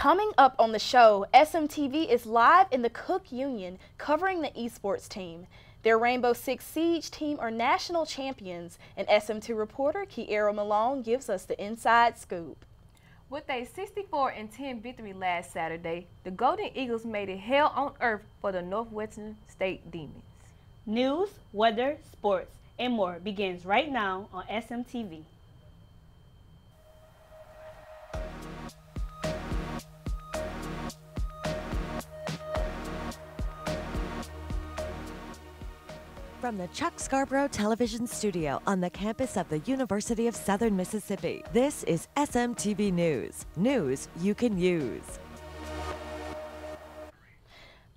Coming up on the show, SMTV is live in the Cook Union covering the esports team. Their Rainbow Six Siege team are national champions, and SM2 reporter Kiera Malone gives us the inside scoop. With a 64 10 victory last Saturday, the Golden Eagles made it hell on earth for the Northwestern State Demons. News, weather, sports, and more begins right now on SMTV. From the Chuck Scarborough Television Studio on the campus of the University of Southern Mississippi, this is SMTV News. News you can use.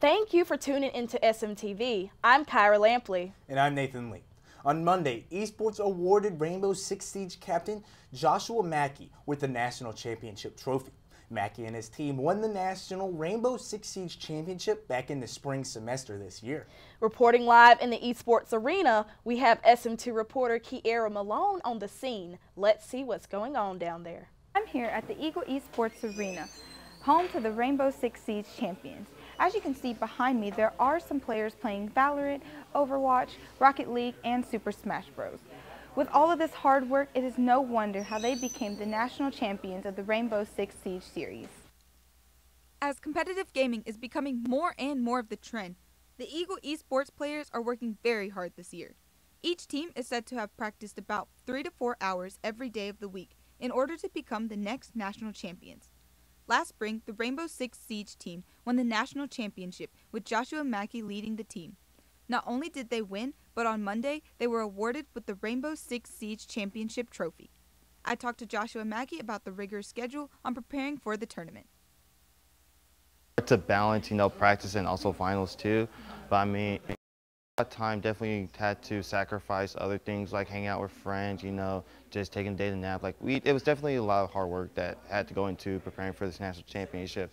Thank you for tuning into SMTV. I'm Kyra Lampley. And I'm Nathan Lee. On Monday, esports awarded Rainbow Six Siege captain Joshua Mackey with the national championship trophy. Mackey and his team won the national Rainbow Six Siege Championship back in the spring semester this year. Reporting live in the esports arena, we have SM2 reporter Kiera Malone on the scene. Let's see what's going on down there. I'm here at the Eagle Esports Arena, home to the Rainbow Six Siege champions. As you can see behind me, there are some players playing Valorant, Overwatch, Rocket League, and Super Smash Bros. With all of this hard work, it is no wonder how they became the national champions of the Rainbow Six Siege series. As competitive gaming is becoming more and more of the trend, the Eagle esports players are working very hard this year. Each team is said to have practiced about three to four hours every day of the week in order to become the next national champions. Last spring, the Rainbow Six Siege team won the national championship with Joshua Mackey leading the team. Not only did they win, but on Monday they were awarded with the Rainbow Six Siege Championship trophy. I talked to Joshua Mackey about the rigorous schedule on preparing for the tournament. To balance, you know, practice and also finals too. But I mean, that time definitely had to sacrifice other things like hanging out with friends, you know, just taking a day to nap. Like we, it was definitely a lot of hard work that had to go into preparing for this national championship.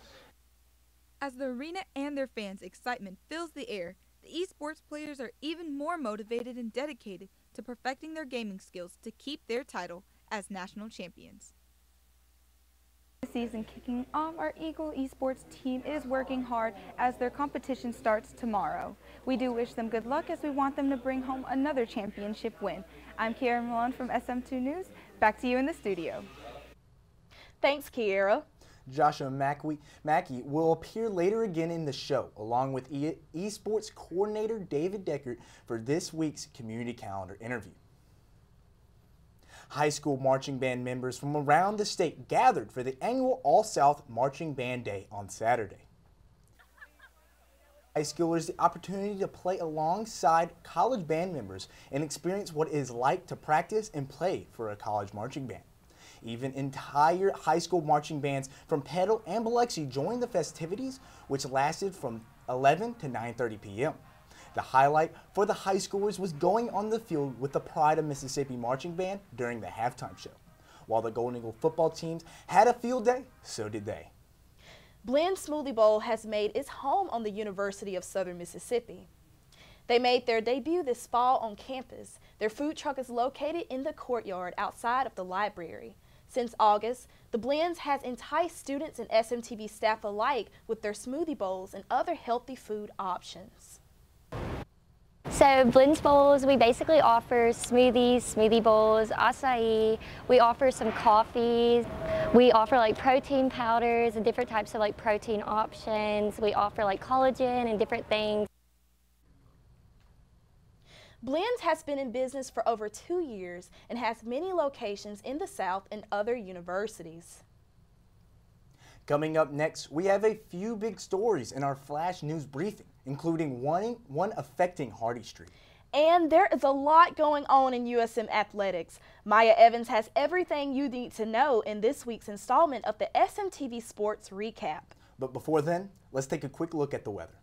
As the arena and their fans' excitement fills the air, the esports players are even more motivated and dedicated to perfecting their gaming skills to keep their title as national champions. The season kicking off, our Eagle Esports team is working hard as their competition starts tomorrow. We do wish them good luck as we want them to bring home another championship win. I'm Kiera Malone from SM2 News. Back to you in the studio. Thanks, Kiera. Joshua Mackey, Mackey will appear later again in the show, along with e esports coordinator David Deckert for this week's community calendar interview. High school marching band members from around the state gathered for the annual All South Marching Band Day on Saturday. High schoolers the opportunity to play alongside college band members and experience what it is like to practice and play for a college marching band. Even entire high school marching bands from Petal and Biloxi joined the festivities, which lasted from 11 to 9.30 p.m. The highlight for the high schoolers was going on the field with the Pride of Mississippi Marching Band during the halftime show. While the Golden Eagle football teams had a field day, so did they. Blend Smoothie Bowl has made its home on the University of Southern Mississippi. They made their debut this fall on campus. Their food truck is located in the courtyard outside of the library. Since August, the Blends has enticed students and SMTV staff alike with their smoothie bowls and other healthy food options. So Blends Bowls, we basically offer smoothies, smoothie bowls, acai. We offer some coffees. We offer like protein powders and different types of like protein options. We offer like collagen and different things. Blends has been in business for over two years and has many locations in the South and other universities. Coming up next, we have a few big stories in our flash news briefing, including one, one affecting Hardy Street. And there is a lot going on in USM athletics. Maya Evans has everything you need to know in this week's installment of the SMTV Sports Recap. But before then, let's take a quick look at the weather.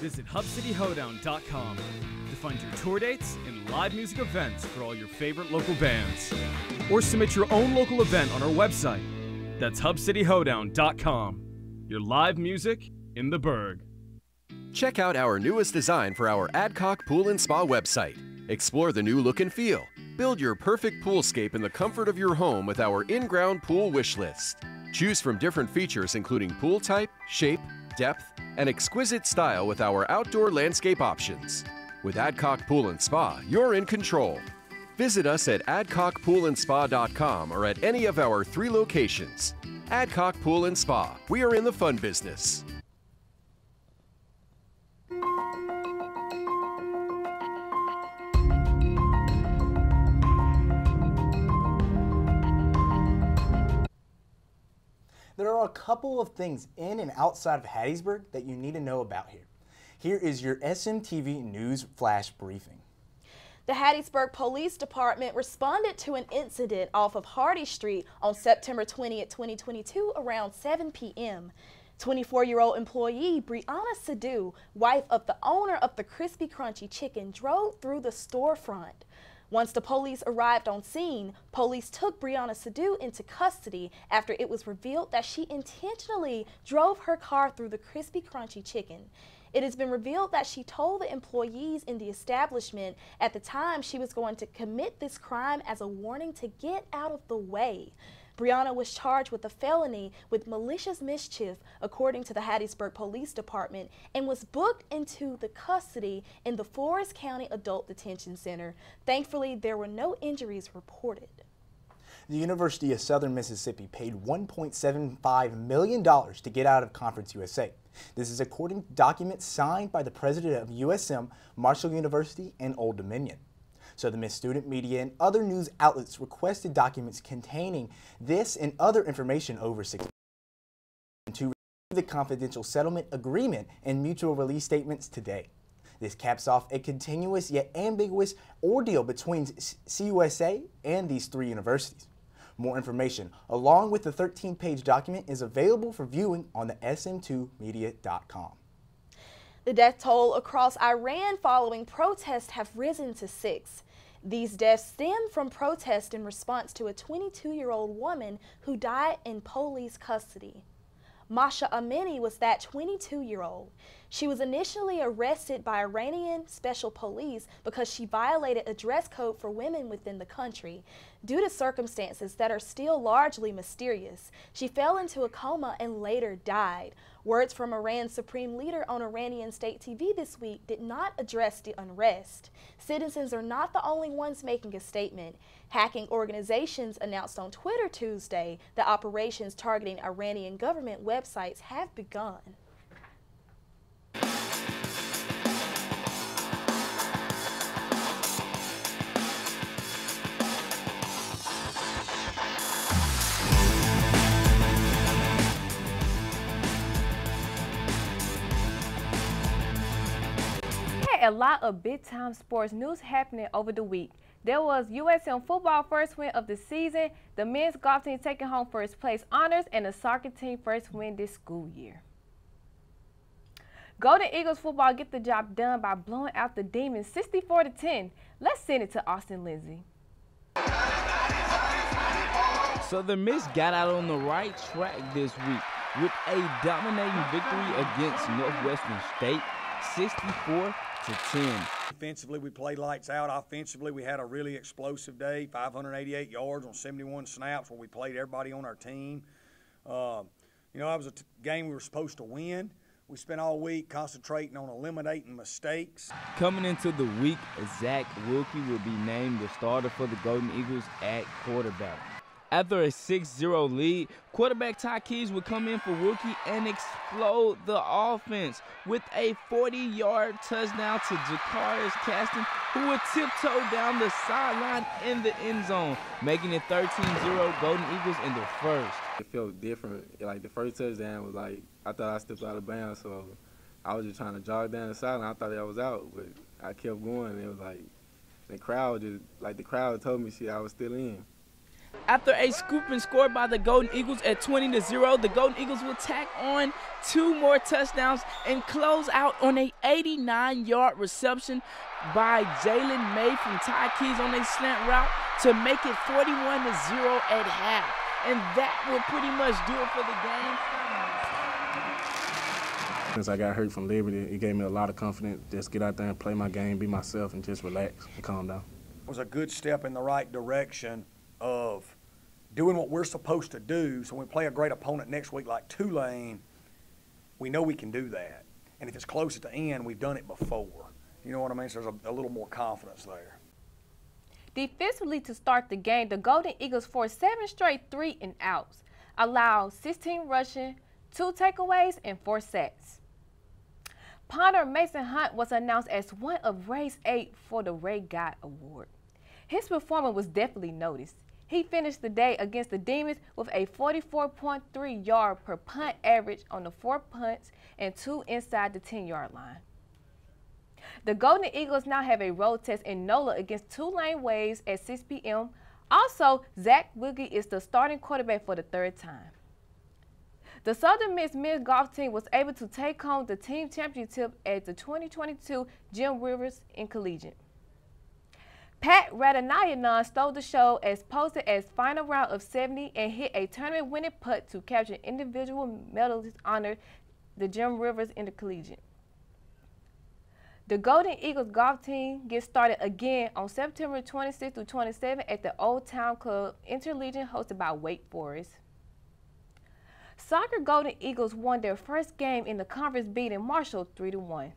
Visit HubCityHoedown.com to find your tour dates and live music events for all your favorite local bands. Or submit your own local event on our website. That's HubCityHoedown.com. Your live music in the Burg. Check out our newest design for our Adcock Pool and Spa website. Explore the new look and feel. Build your perfect poolscape in the comfort of your home with our in-ground pool wish list. Choose from different features including pool type, shape, depth, and exquisite style with our outdoor landscape options. With Adcock Pool and Spa, you're in control. Visit us at adcockpoolandspa.com or at any of our three locations. Adcock Pool and Spa, we are in the fun business. There are a couple of things in and outside of Hattiesburg that you need to know about here. Here is your SMTV News Flash Briefing. The Hattiesburg Police Department responded to an incident off of Hardy Street on September 20, 2022 around 7 p.m. 24-year-old employee Brianna Sadu, wife of the owner of the Crispy Crunchy Chicken, drove through the storefront. Once the police arrived on scene, police took Brianna Sadu into custody after it was revealed that she intentionally drove her car through the Crispy Crunchy Chicken. It has been revealed that she told the employees in the establishment at the time she was going to commit this crime as a warning to get out of the way. Brianna was charged with a felony with malicious mischief, according to the Hattiesburg Police Department, and was booked into the custody in the Forrest County Adult Detention Center. Thankfully, there were no injuries reported. The University of Southern Mississippi paid $1.75 million to get out of Conference USA. This is according to documents signed by the president of USM, Marshall University, and Old Dominion. Southern Miss Student Media and other news outlets requested documents containing this and other information over six to the confidential settlement agreement and mutual release statements today. This caps off a continuous yet ambiguous ordeal between CUSA and these three universities. More information, along with the 13-page document, is available for viewing on the sm2media.com. The death toll across Iran following protests have risen to six. These deaths stem from protests in response to a 22-year-old woman who died in police custody. Masha Amini was that 22-year-old. She was initially arrested by Iranian special police because she violated a dress code for women within the country. Due to circumstances that are still largely mysterious, she fell into a coma and later died. Words from Iran's supreme leader on Iranian state TV this week did not address the unrest. Citizens are not the only ones making a statement. Hacking organizations announced on Twitter Tuesday that operations targeting Iranian government websites have begun. A lot of big time sports news happening over the week. There was USM football first win of the season, the men's golf team taking home first place honors, and the soccer team first win this school year. Golden Eagles football get the job done by blowing out the Demons 64 to 10. Let's send it to Austin Lindsay. Southern Miss got out on the right track this week with a dominating victory against Northwestern State 64 to 10. Defensively, we played lights out. Offensively, we had a really explosive day 588 yards on 71 snaps where we played everybody on our team. Uh, you know, that was a game we were supposed to win. We spent all week concentrating on eliminating mistakes. Coming into the week, Zach Wilcke will be named the starter for the Golden Eagles at quarterback. After a 6-0 lead, quarterback Ty Keyes would come in for Wilcke and explode the offense with a 40-yard touchdown to Jakarius Caston, who would tiptoe down the sideline in the end zone, making it 13-0 Golden Eagles in the first. It felt different. Like the first touchdown was like I thought I stepped out of bounds, so I was just trying to jog down the sideline. I thought I was out, but I kept going. And it was like the crowd just like the crowd told me, "See, I was still in." After a scoop and score by the Golden Eagles at 20 to 0, the Golden Eagles will tack on two more touchdowns and close out on a 89 yard reception by Jalen May from Ty Keyes on a slant route to make it 41 to 0 at half. And that will pretty much do it for the game. Since I got hurt from Liberty, it gave me a lot of confidence. Just get out there and play my game, be myself, and just relax and calm down. It was a good step in the right direction of doing what we're supposed to do. So when we play a great opponent next week like Tulane, we know we can do that. And if it's close at the end, we've done it before. You know what I mean? So there's a, a little more confidence there. Defensively to start the game, the Golden Eagles forced seven straight three and outs, allowed 16 rushing, two takeaways, and four sacks. Punter Mason Hunt was announced as one of Ray's eight for the Ray Guy Award. His performance was definitely noticed. He finished the day against the Demons with a 44.3 yard per punt average on the four punts and two inside the 10 yard line. The Golden Eagles now have a road test in NOLA against Tulane Waves at 6 p.m. Also, Zach Wilcke is the starting quarterback for the third time. The Southern Miss men's golf team was able to take home the team championship at the 2022 Jim Rivers Intercollegiate. Pat Radanayanan stole the show as posted as final round of 70 and hit a tournament winning putt to capture individual medalist honor the Jim Rivers Intercollegiate. The Golden Eagles golf team gets started again on September 26 through 27 at the Old Town Club Interlegion hosted by Wake Forest. Soccer Golden Eagles won their first game in the conference beating Marshall 3 1.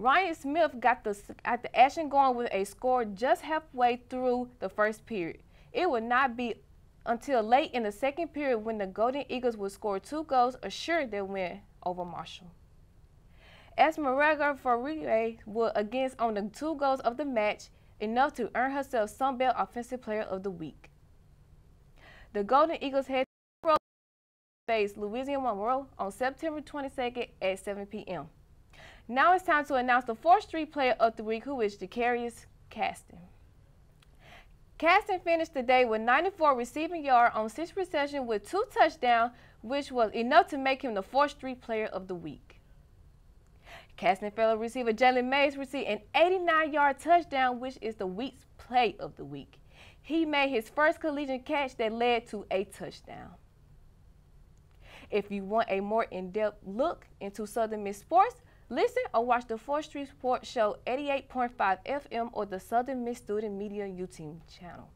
Ryan Smith got the, got the action going with a score just halfway through the first period. It would not be until late in the second period when the Golden Eagles would score two goals, assured their win over Marshall. Esmeralda Ferreira would against on the two goals of the match, enough to earn herself Sunbelt Offensive Player of the Week. The Golden Eagles head to face Louisiana Monroe on September 22nd at 7 p.m. Now it's time to announce the 4th Street Player of the Week, who is Jakarius Caston. Caston finished the day with 94 receiving yards on six receptions with two touchdowns, which was enough to make him the 4th Street Player of the Week. Caston fellow receiver Jalen Mays received an 89-yard touchdown, which is the week's play of the week. He made his first collegiate catch that led to a touchdown. If you want a more in-depth look into Southern Miss sports, Listen or watch the 4th Street Sports Show 88.5 FM or the Southern Miss Student Media YouTube channel.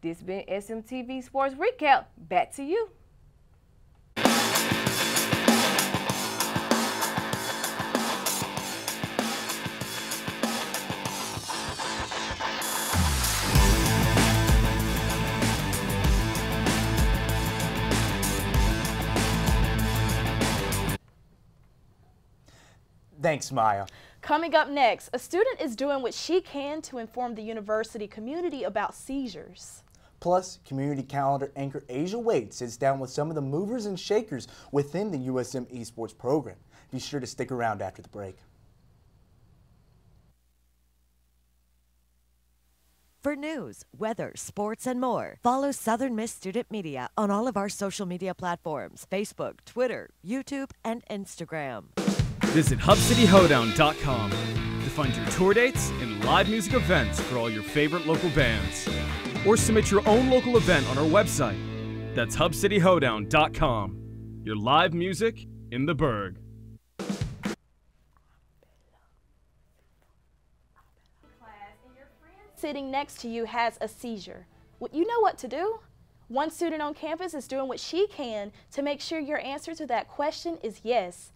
This has been SMTV Sports Recap. Back to you. Thanks, Maya. Coming up next, a student is doing what she can to inform the university community about seizures. Plus, community calendar anchor Asia Wade sits down with some of the movers and shakers within the USM esports program. Be sure to stick around after the break. For news, weather, sports, and more, follow Southern Miss Student Media on all of our social media platforms Facebook, Twitter, YouTube, and Instagram. Visit HubCityHoedown.com to find your tour dates and live music events for all your favorite local bands. Or submit your own local event on our website. That's HubCityHoedown.com. Your live music in the Burg. Sitting next to you has a seizure. Well, you know what to do. One student on campus is doing what she can to make sure your answer to that question is yes.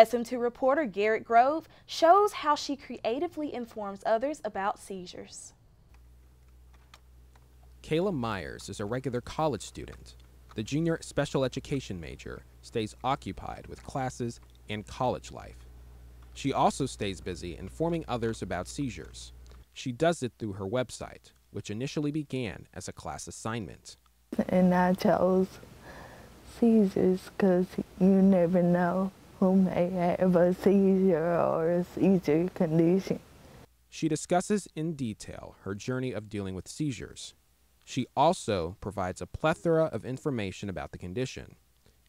SM2 reporter Garrett Grove shows how she creatively informs others about seizures. Kayla Myers is a regular college student. The junior special education major stays occupied with classes and college life. She also stays busy informing others about seizures. She does it through her website, which initially began as a class assignment. And I chose seizures because you never know who may have a seizure or a seizure condition. She discusses in detail her journey of dealing with seizures. She also provides a plethora of information about the condition.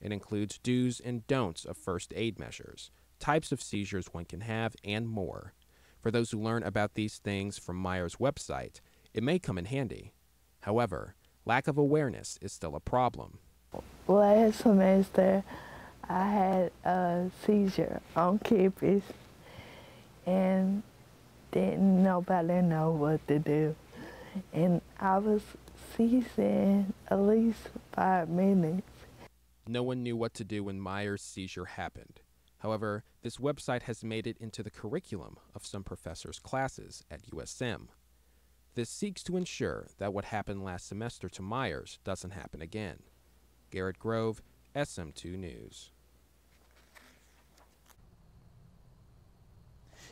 It includes do's and don'ts of first aid measures, types of seizures one can have, and more. For those who learn about these things from Myers' website, it may come in handy. However, lack of awareness is still a problem. Last semester, I had a seizure on campus, and didn't nobody know what to do. And I was seizing at least five minutes. No one knew what to do when Myers' seizure happened. However, this website has made it into the curriculum of some professors' classes at USM. This seeks to ensure that what happened last semester to Myers doesn't happen again. Garrett Grove, SM2 News.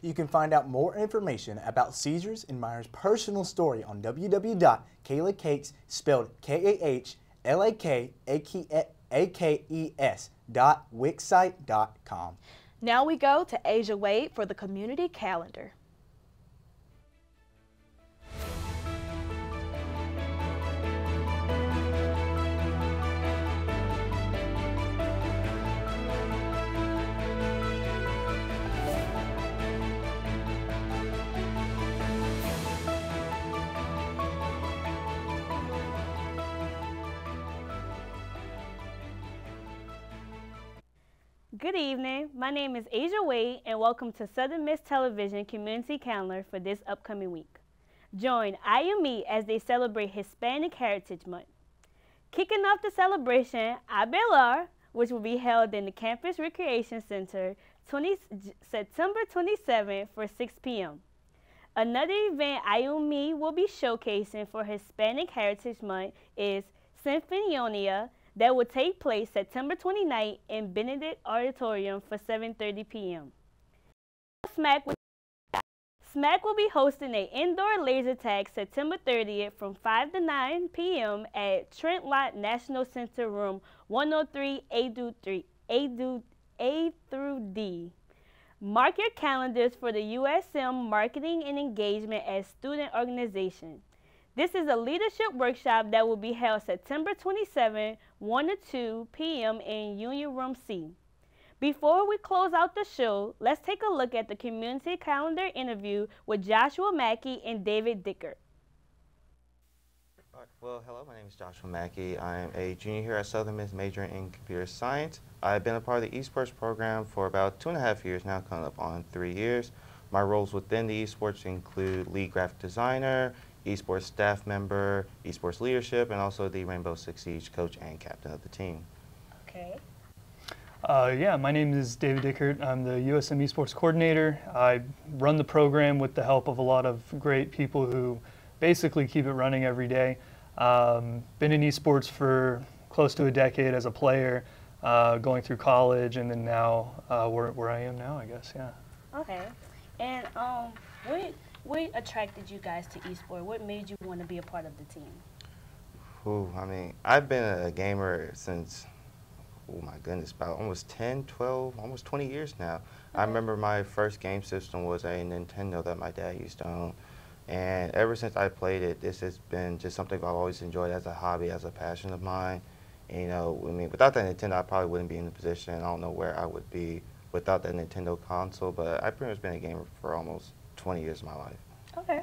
You can find out more information about seizures in Myers' personal story on www.kahlakakes, spelled K-A-H-L-A-K-A-K-E-S dot wixsite dot com. Now we go to Asia Wade for the community calendar. Good evening. My name is Asia Wade, and welcome to Southern Miss Television Community Calendar for this upcoming week. Join IME as they celebrate Hispanic Heritage Month. Kicking off the celebration, Abelar, which will be held in the Campus Recreation Center 20, September 27th for 6 p.m. Another event IUME will be showcasing for Hispanic Heritage Month is Sinfonia that will take place September 29th in Benedict Auditorium for 7.30 p.m. SMAC will, SMAC will be hosting an indoor laser tag September 30th from 5 to 9 p.m. at Trent Lott National Center Room 103 A through, 3, A, A through D. Mark your calendars for the USM Marketing and Engagement as Student Organization. This is a leadership workshop that will be held September 27, 1 to 2 p.m. in Union Room C. Before we close out the show, let's take a look at the community calendar interview with Joshua Mackey and David Dickert. Well, hello, my name is Joshua Mackey. I am a junior here at Southern Miss majoring in computer science. I've been a part of the esports program for about two and a half years now, coming up on three years. My roles within the esports include lead graphic designer, esports staff member, esports leadership, and also the Rainbow Six Siege coach and captain of the team. Okay. Uh, yeah, my name is David Dickert. I'm the USM Esports Coordinator. I run the program with the help of a lot of great people who basically keep it running every day. Um, been in esports for close to a decade as a player, uh, going through college, and then now uh, where, where I am now, I guess, yeah. Okay. And um, what what attracted you guys to esports? What made you want to be a part of the team? Ooh, I mean, I've been a gamer since, oh my goodness, about almost 10, 12, almost 20 years now. Okay. I remember my first game system was a Nintendo that my dad used to own. And ever since I played it, this has been just something I've always enjoyed as a hobby, as a passion of mine. And, you know, I mean, without that Nintendo, I probably wouldn't be in the position. I don't know where I would be without that Nintendo console, but I've pretty much been a gamer for almost 20 years of my life. Okay.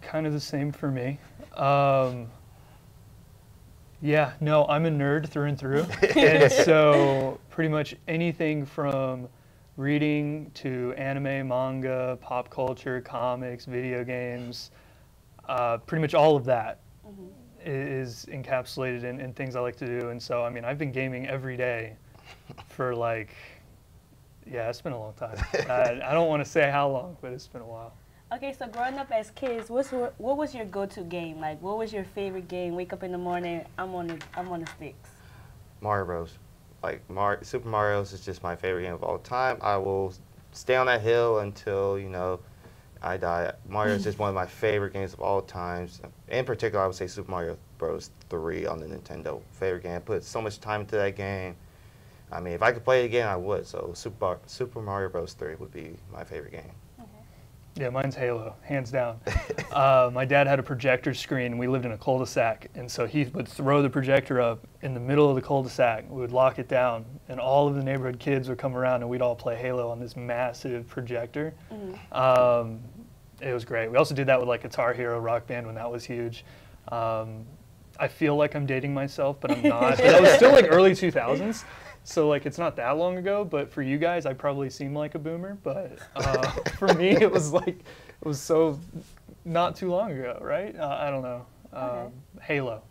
Kind of the same for me. Um, yeah, no, I'm a nerd through and through. and so pretty much anything from reading to anime, manga, pop culture, comics, video games, uh, pretty much all of that mm-hmm. is encapsulated in, in things I like to do. And so, I mean, I've been gaming every day for like yeah, it's been a long time. I, I don't want to say how long, but it's been a while. Okay, so growing up as kids, what's what was your go-to game? Like, what was your favorite game? Wake up in the morning, I'm on the I'm on the sticks. Mario Bros. Like Mar Super Mario's is just my favorite game of all time. I will stay on that hill until you know I die. Mario is just one of my favorite games of all times. In particular, I would say Super Mario Bros. 3 on the Nintendo. Favorite game. I put so much time into that game. I mean, if I could play it again, I would. So Super Super Mario Bros. 3 would be my favorite game. Yeah, mine's Halo, hands down. uh, my dad had a projector screen, and we lived in a cul-de-sac, and so he would throw the projector up in the middle of the cul-de-sac. We would lock it down, and all of the neighborhood kids would come around, and we'd all play Halo on this massive projector. Um, it was great. We also did that with like Guitar Hero Rock Band when that was huge. Um, I feel like I'm dating myself, but I'm not. But that was still like early 2000s, so like it's not that long ago. But for you guys, I probably seem like a boomer. But uh, for me, it was like it was so not too long ago, right? Uh, I don't know. Um, Halo.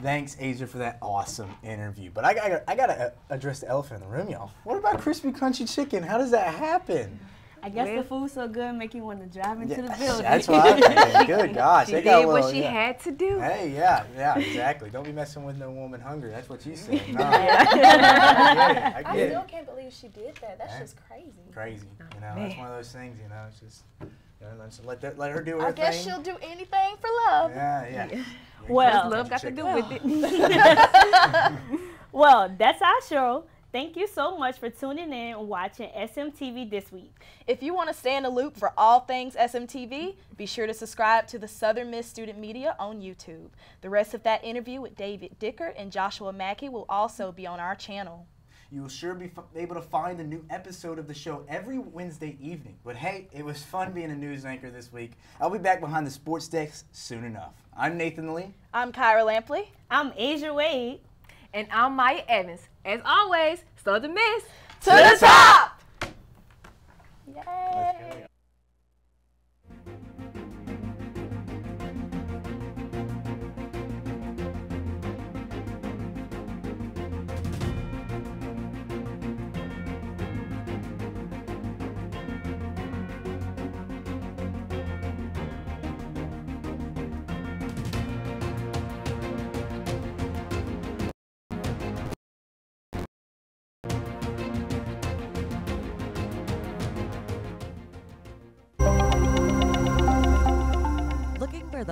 Thanks, Asia, for that awesome interview. But I, got I gotta uh, address the elephant in the room, y'all. What about crispy, crunchy chicken? How does that happen? I guess the food's so good, make you want to drive into the building. That's what I'm thinking. Good gosh, She they got a did what little- she yeah. had to do. Hey, yeah, yeah, exactly. Don't be messing with no woman hungry. That's what you said. No. Yeah. I. I I still it. can't believe she did that. That's Right? just crazy. Crazy. You know, Man. that's one of those things. You know, it's just you know, let's let that, let her do her I guess thing. she'll do anything for love. Yeah, yeah. Well, love got to do with it. well, that's our show. Thank you so much for tuning in and watching SMTV this week. If you want to stay in the loop for all things SMTV, be sure to subscribe to the Southern Miss Student Media on YouTube. The rest of that interview with David Dickert and Joshua Mackey will also be on our channel. You will sure be f- able to find a new episode of the show every Wednesday evening. But hey, it was fun being a news anchor this week. I'll be back behind the sports desk soon enough. I'm Nathan Lee. I'm Kyra Lampley. I'm Asia Wade. And I'm Maya Evans. As always, Southern Miss To the top! Yay!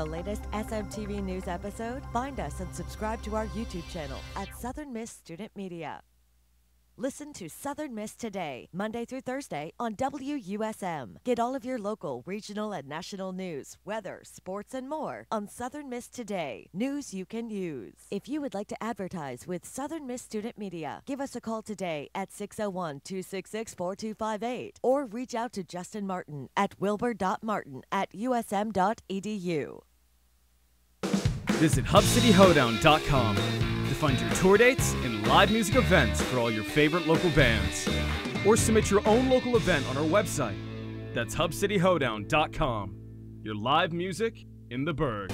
The latest SMTV News episode? Find us and subscribe to our YouTube channel at Southern Miss Student Media. Listen to Southern Miss today, Monday through Thursday on WUSM. Get all of your local, regional, and national news, weather, sports, and more on Southern Miss Today. News you can use. If you would like to advertise with Southern Miss Student Media, give us a call today at 601 266 4258 or reach out to Justin Martin at wilbur.martin at usm.edu. Visit HubCityHoedown.com to find your tour dates and live music events for all your favorite local bands. Or submit your own local event on our website. That's HubCityHoedown.com. Your live music in the Burg.